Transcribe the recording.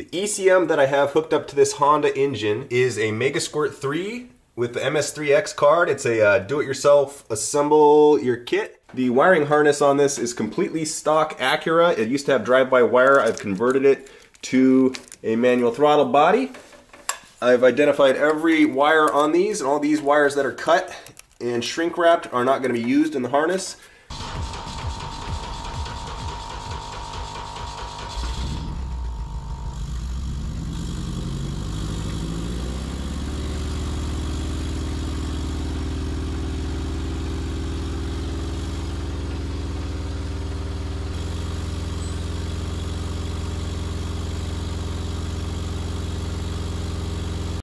The ECM that I have hooked up to this Honda engine is a Megasquirt 3 with the MS3X card. It's a uh, do-it-yourself assemble your kit. The wiring harness on this is completely stock Acura. It used to have drive-by-wire. I've converted it to a manual throttle body. I've identified every wire on these and all these wires that are cut and shrink wrapped are not going to be used in the harness.